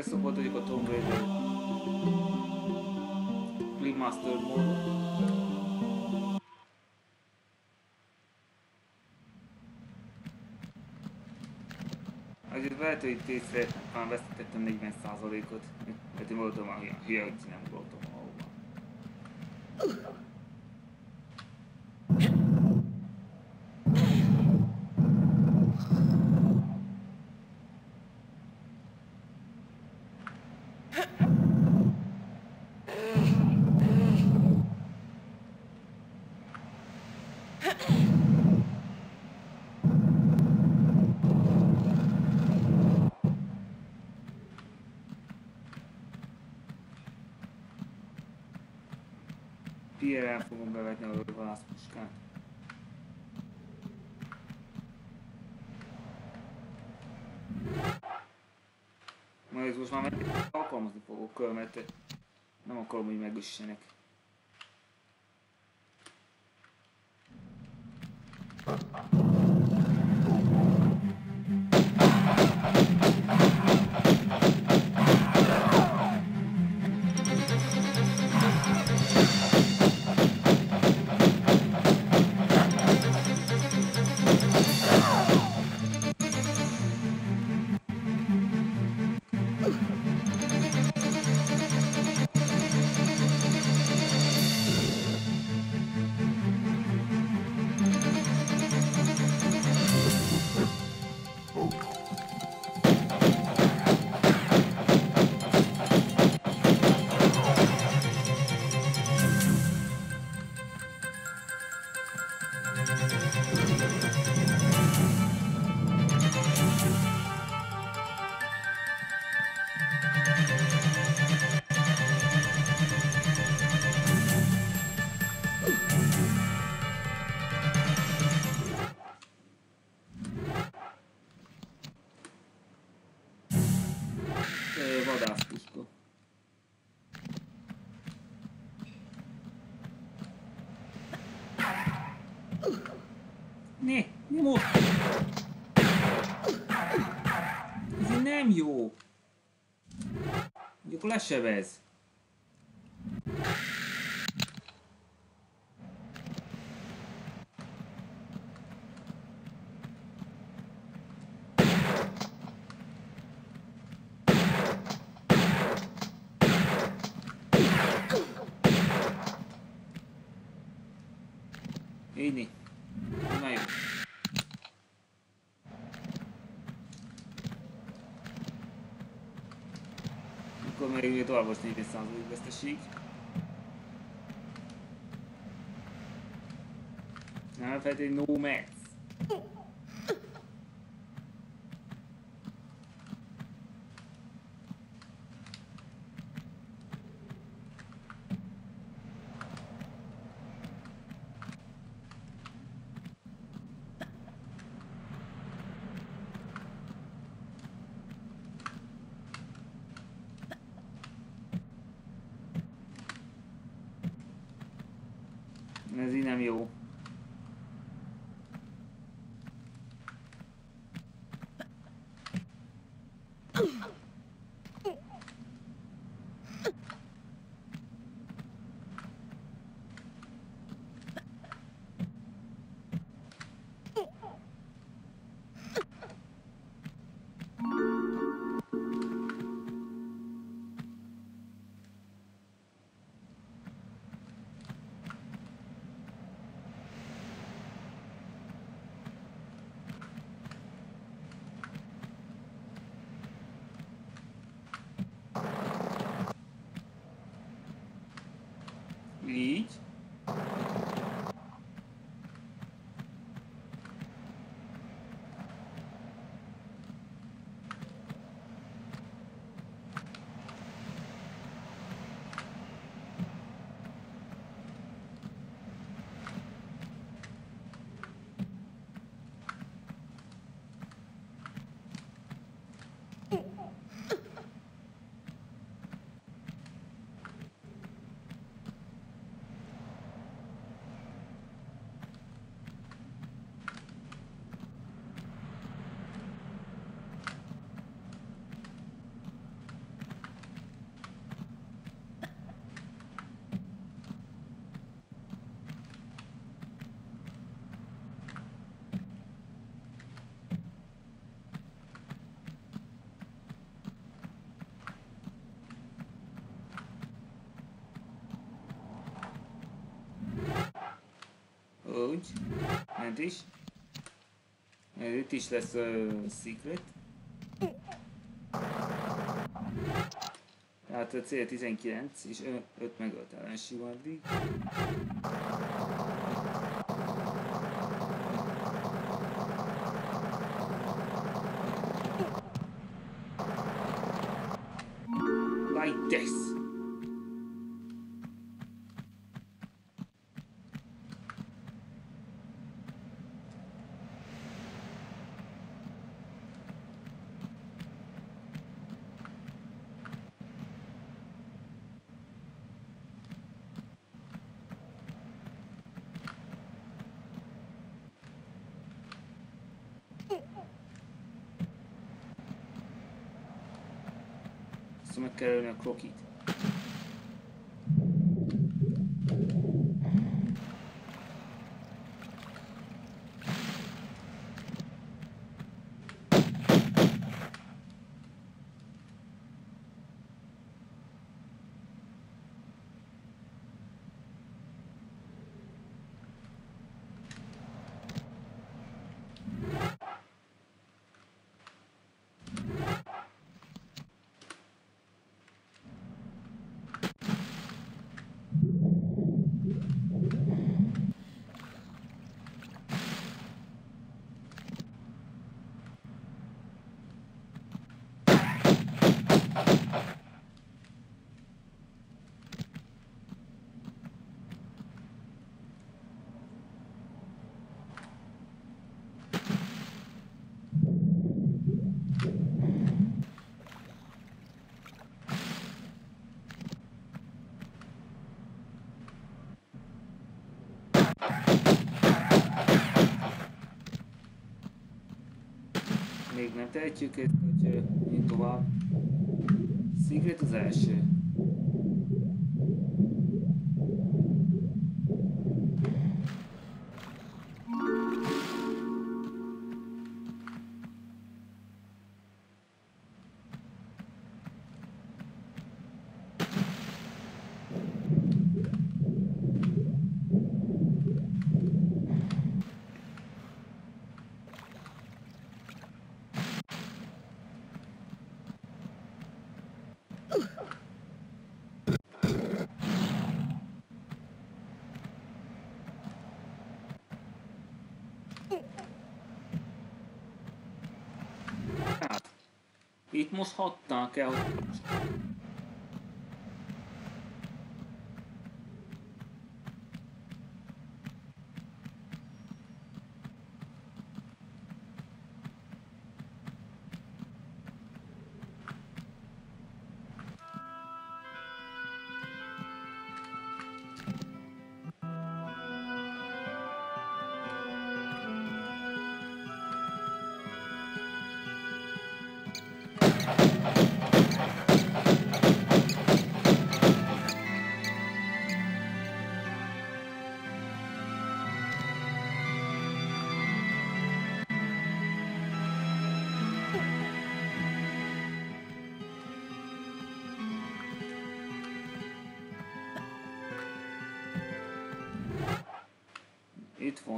Hogy a Tomb Raider Remastered módon. Azért lehet, hogy itt észre talán veszítettem 40%-ot, mert én voltam a hülye, hogy nem voltam ahova. A valászpuskát. Majd most már alkalmazni fogok, mert nem akarom, hogy megüssenek. Ne, nem ott. Ez nem jó. Akkor lesebez. Így. Na jó. Még tovább most 4 százalék veszteség. Nem elfelejteni no max. Ez így nem jó. Ment is. Itt is lesz uh, secret. Tehát a cél 19, és 5 megölt ellensív addig. Meg kell ölni a krokit. Nem tehetjük ezt, hogy uh, tovább. Secret az első. Itt most hattal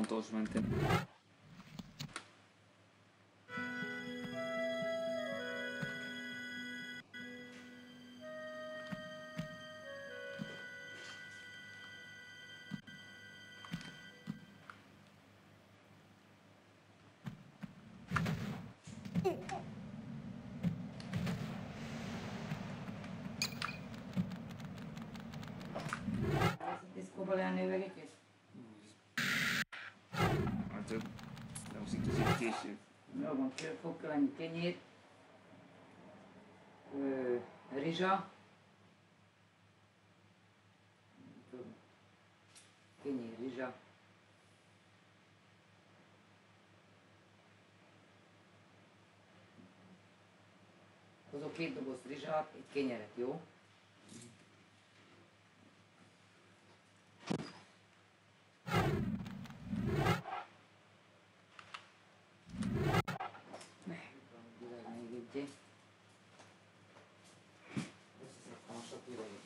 kell, hogy itt fontos mentén. Diszkóba lenni üvegeket? Ö, de most egy kicsit később. Jó van, kell- fog kelleni kenyér, ö, rizsa, kenyér, rizsa, hozok két doboz rizsát, egy kenyeret, jó? Világ még egy. Összeszedtem a sok üveget.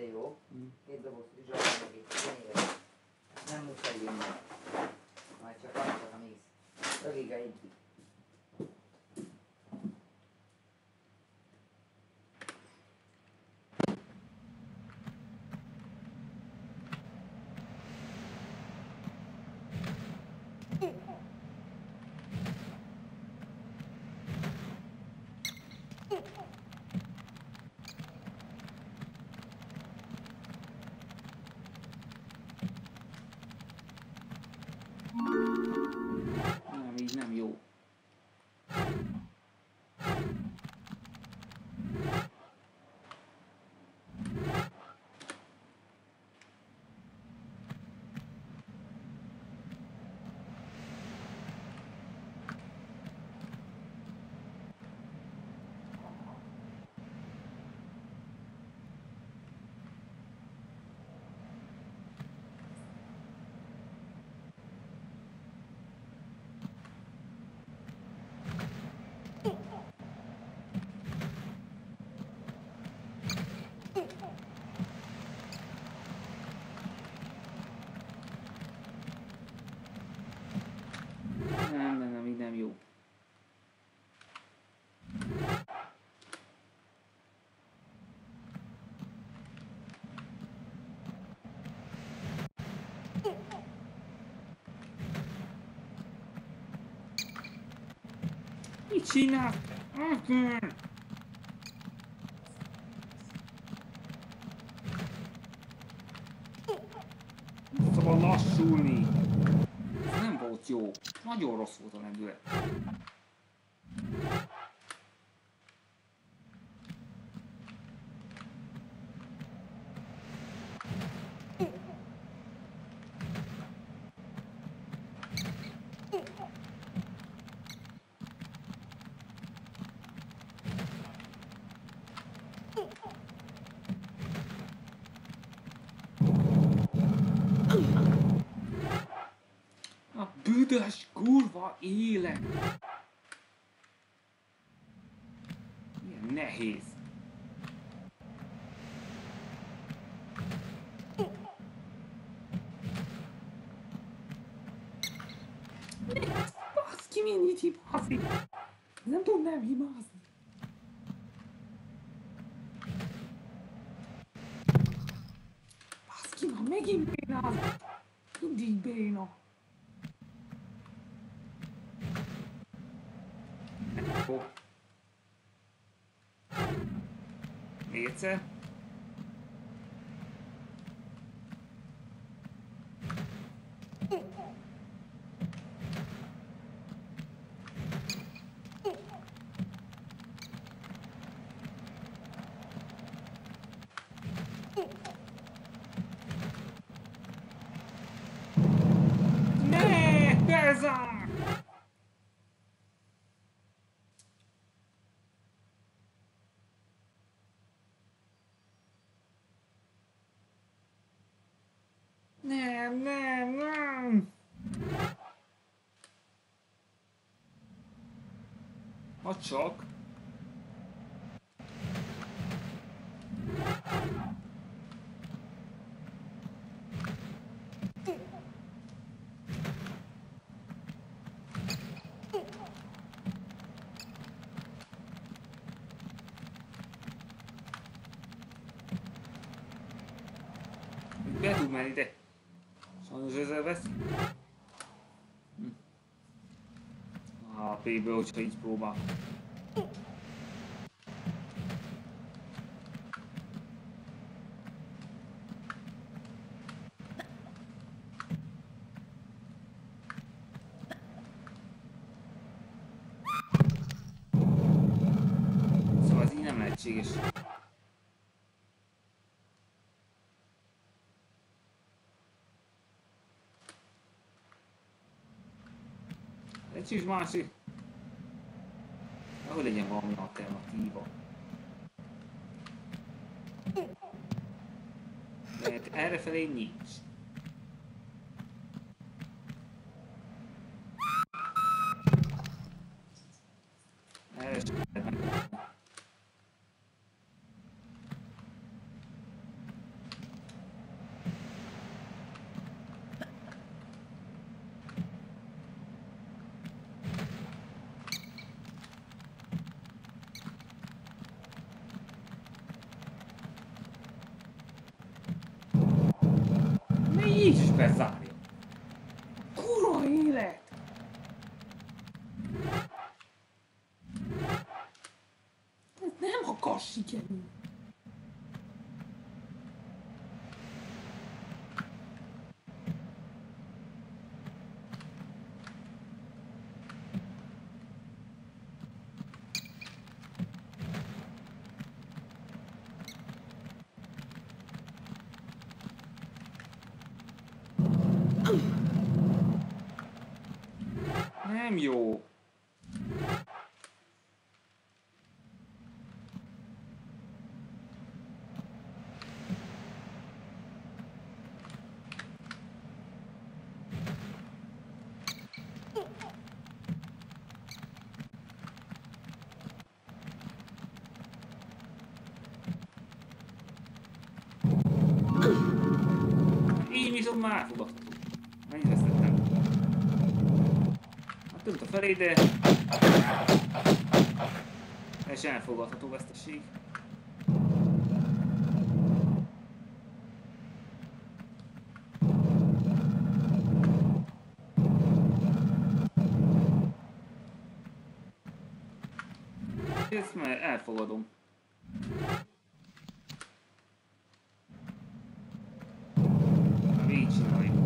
Egyet visz ide, jó? Mm. Két doboz rizsát, meg egy kenyéret. Nem muszáj jönni. Majd csak akkor, ha mész. Röviga egyik. Nem, így nem jó. Nem, nem, nem, így nem jó. Mit csinál? Szóval lassulni. Ez nem volt jó. Nagyon rossz volt a lendület. A büdös kurva élet! Milyen nehéz. Baszki, mennyit hibázik! Nem tud nem hibázni. Baszki, már megint bénál! Mindig béna. Jó. Még egyszer. Ne, Bezár! Nem, nem, nem! Ha csak. Be tud menni, de sajnos ezzel vesz. A P-ből, hogyha így próbál. Szóval ez így nem lehetséges. Is másik. Ahogy legyen valami alternatíva. Mert errefelé nincs. Így is bezárja. Kurva élet! Ez nem akar sikerülni. Nem jó. Így viszont már elfogadható. Mennyit több a felé, de... Ez elfogadható veszteség. Ezt már elfogadom. Na, így csináljuk.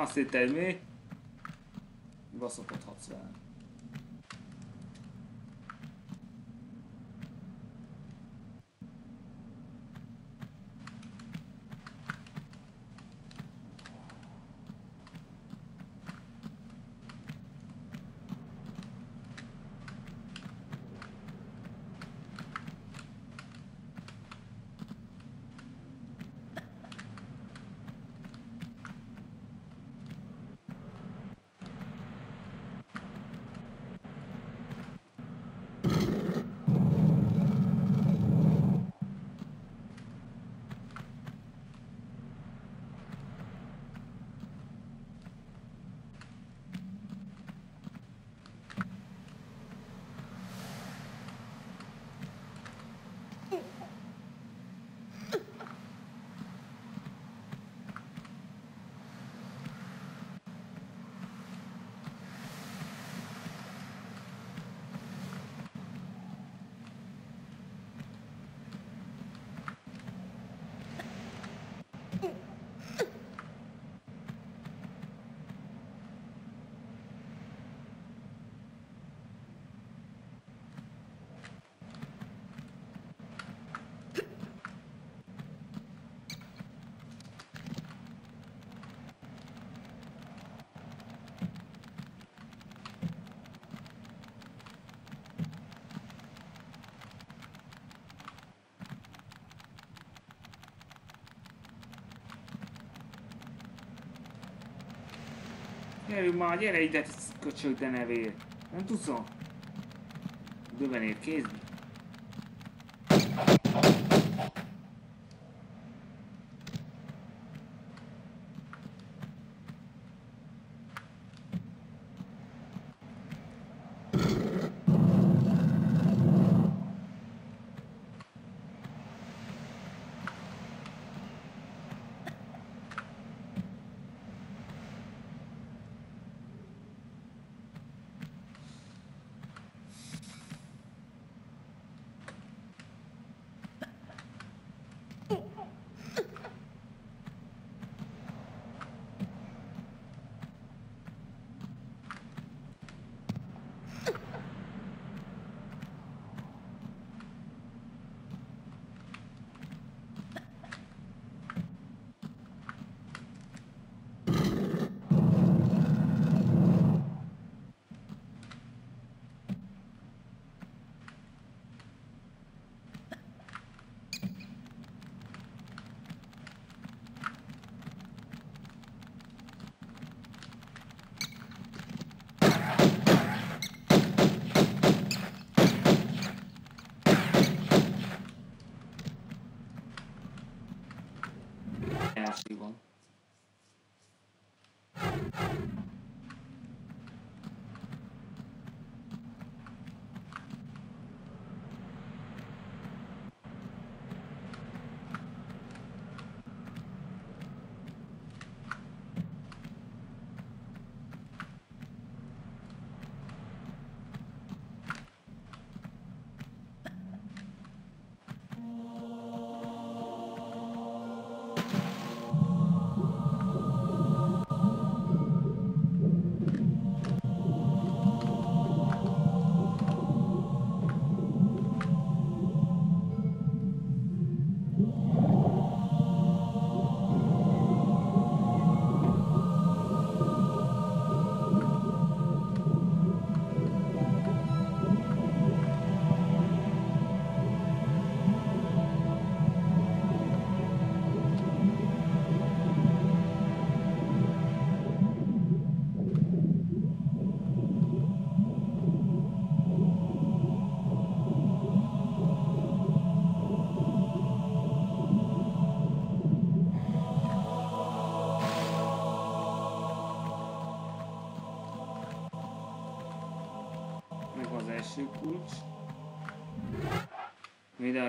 Azt hitted mi? Baszokodhatsz velem. Gyerünk már, gyere ide, köcsög de nevér. Nem tudsz. Dövenér kézni?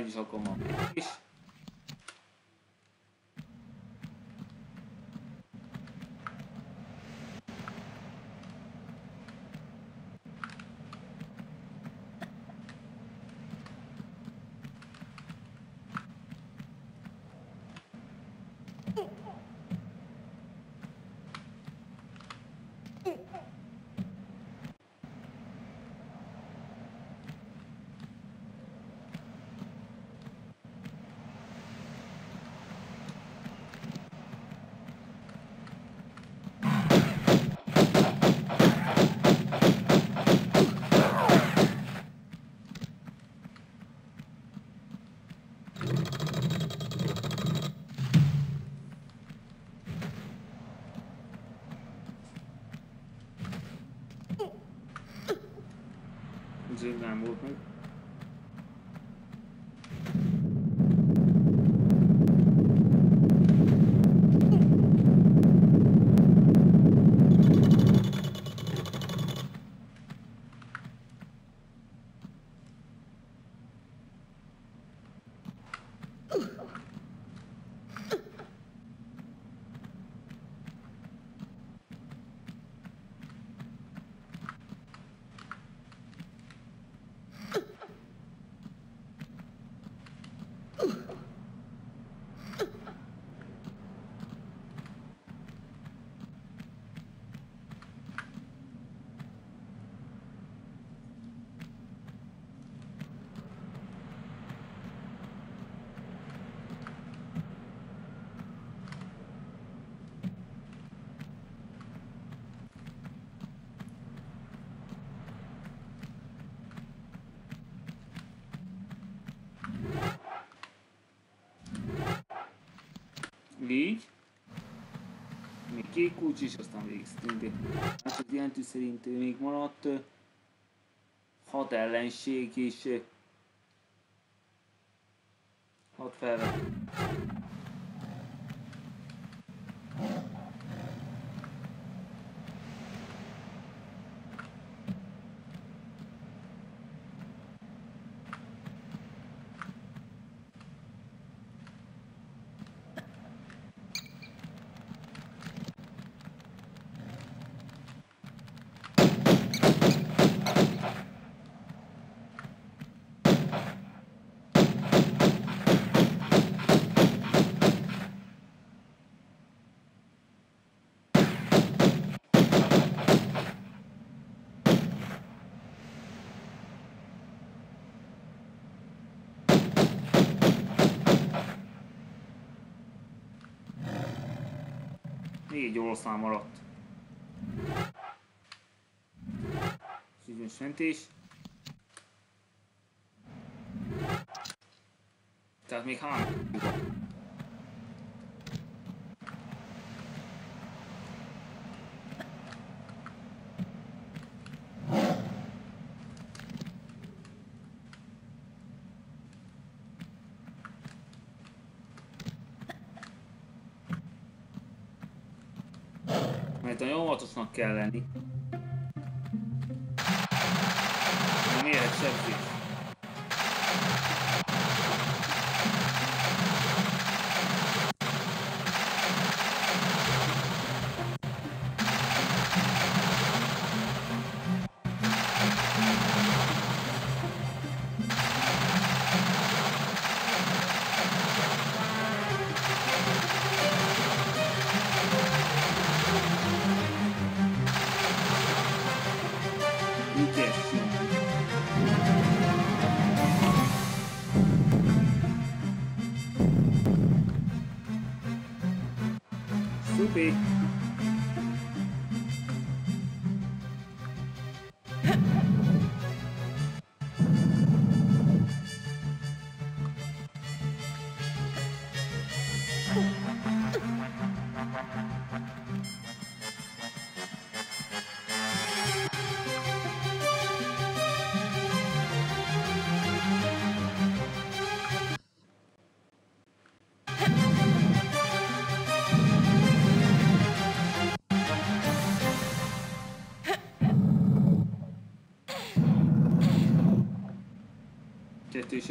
Mindenhogy is akkor ma is. Így. Még két kulcs is, aztán végeztünk. Hát az jelentő szerint még maradt hat ellenség és ö, hat felvett. Négy oroszlán maradt. Szívős mentés. Tehát még három. Nagyon óvatosnak kell lenni. Nem érhet sebzés.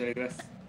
Kettő is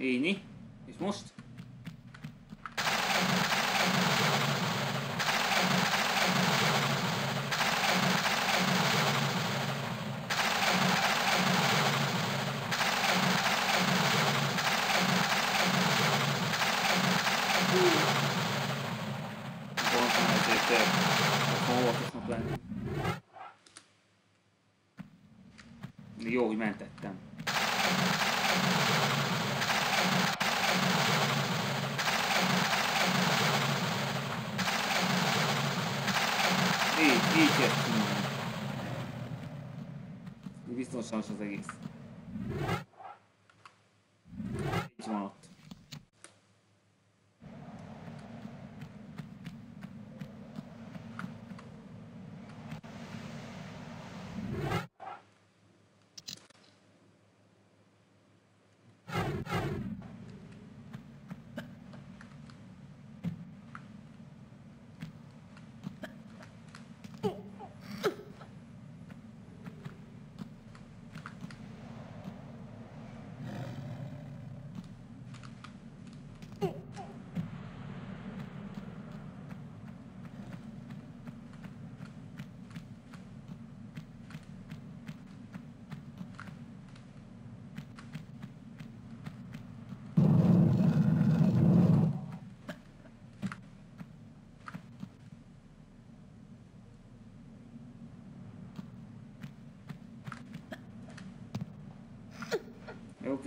Ényi. És most? Jó, hogy mentettem. Így, így kell csinálni. Így Biztonságos az egész. Így van ott.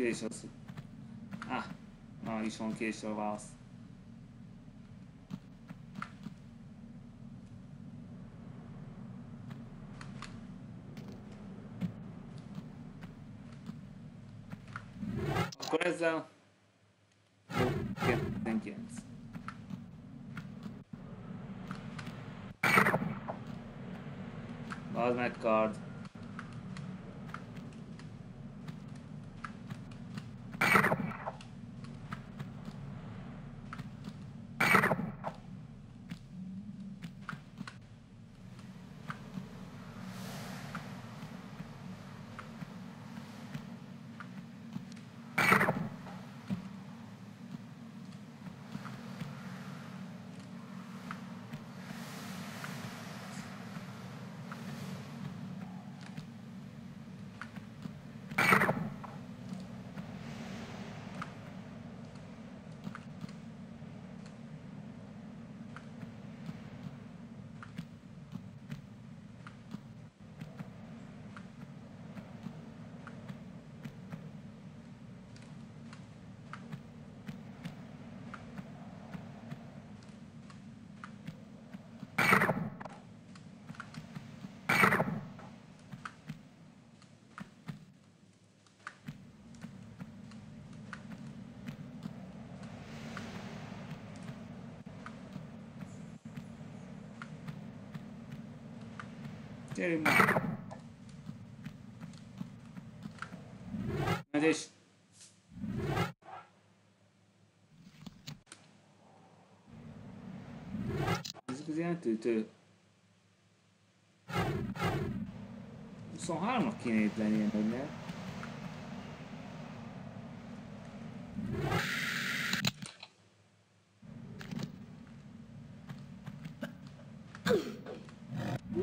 Kés az. Ah, na is van késő a válasz. Akkor ezzel... Jó, 19. Az meg card. Gyerünk már! Mentés! Ezek az ilyen tűtő. 23-nak kéne itt lennie, hogy ne?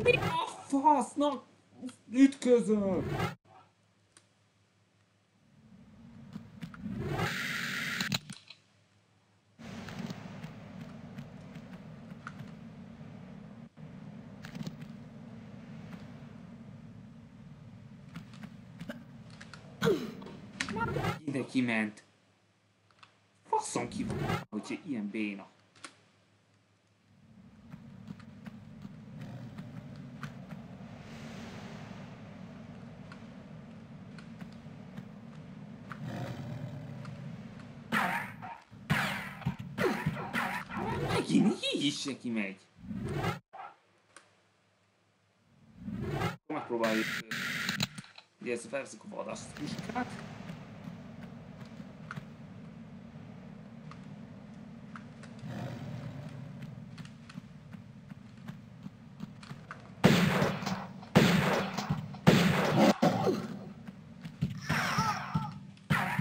Mi a fasznak ütközök? Ide kiment. Faszom ki van, hogy ilyen béna. Megint így is neki megy. Megpróbáljuk. Ugye ezt felveszünk a vadaszt puskát.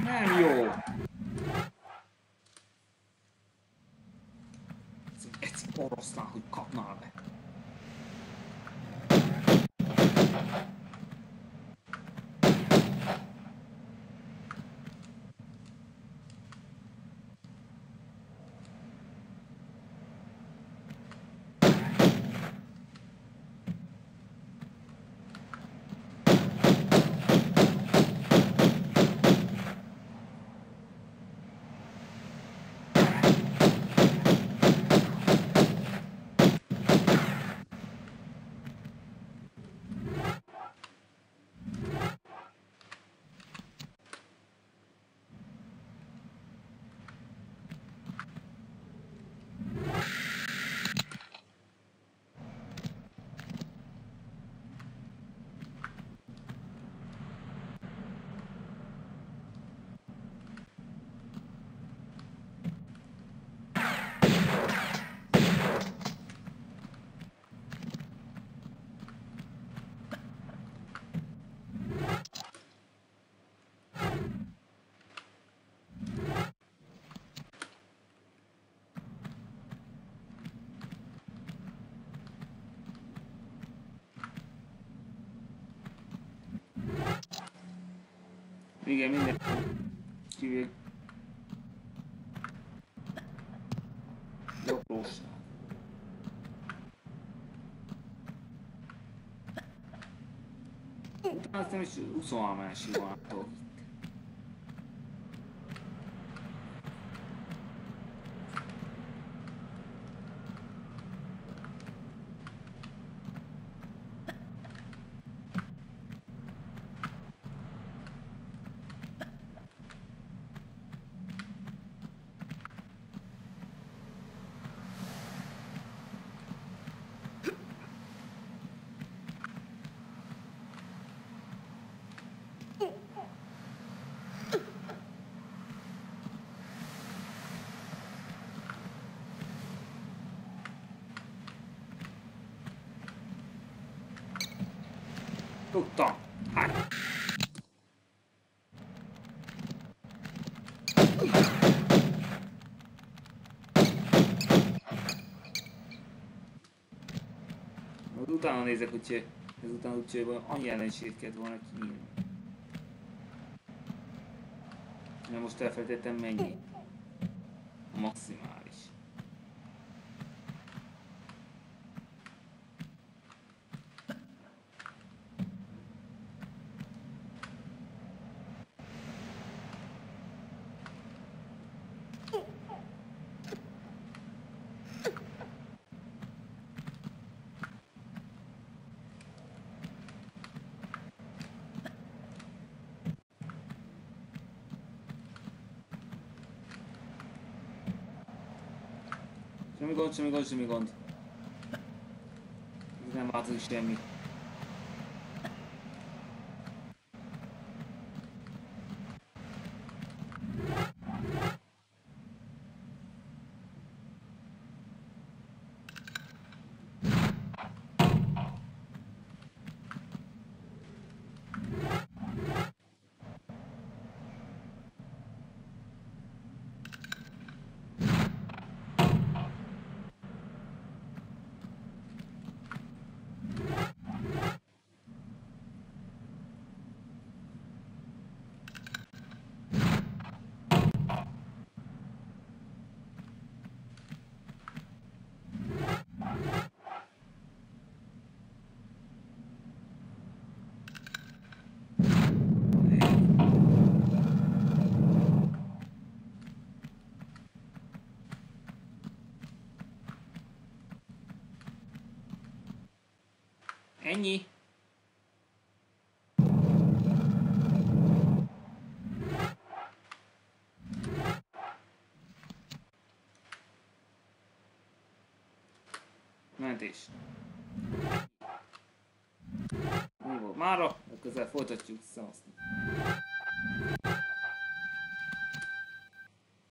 Nem jó. Ez egy oroszlán, hogy kapnál be. Big M in the QA. Go close. Nós temos o som, mas chegou a todos. Is 23 másik van attól. Tudtam. Hát. Majd utána nézek, hogy ezután úgy, annyi ellenséget kellett volna kinyírni. Na most elfelejtettem mennyi. Maximális. Semmi chodźcie mi, chodźcie mi, gąd. Zgadzam się mi. Ennyi. Mentés. Mi volt mára? Legközelebb folytatjuk. Szevasztok.